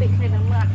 ปิดให้น้ำมัน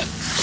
Ugh.